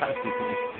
할수 있습니다.